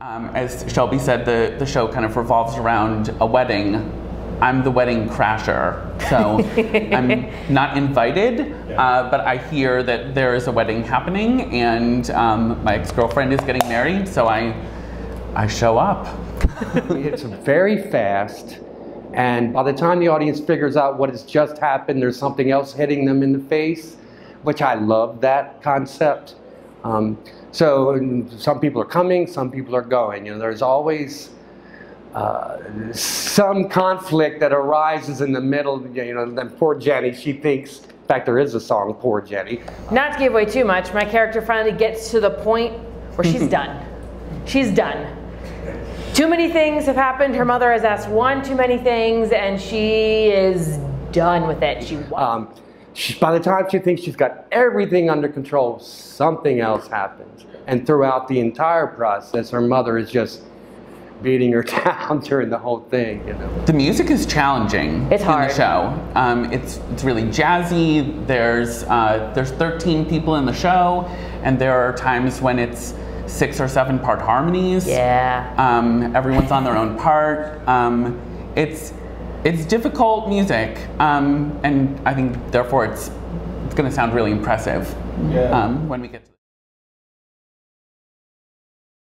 Um, as Shelby said, the, the show kind of revolves around a wedding. I'm the wedding crasher, so I'm not invited, uh, but I hear that there is a wedding happening, and um, my ex-girlfriend is getting married, so I I show up. it's very fast, and by the time the audience figures out what has just happened, there's something else hitting them in the face, which I love that concept. Um, so some people are coming, some people are going. You know, there's always uh, some conflict that arises in the middle. You know, then poor Jenny, she thinks. In fact, there is a song, "Poor Jenny." Not to give away too much, my character finally gets to the point where she's done. She's done. Too many things have happened. Her mother has asked one too many things, and she is done with it. She. Um, she, by the time she thinks she's got everything under control, something else happens. And throughout the entire process, her mother is just beating her down during the whole thing. You know. The music is challenging It's in hard. the show. Um, it's it's really jazzy. There's uh, there's 13 people in the show, and there are times when it's six or seven part harmonies. Yeah. Um, everyone's on their own part. Um, it's it's difficult music, um, and I think therefore it's it's going to sound really impressive Yeah. um, when we get. to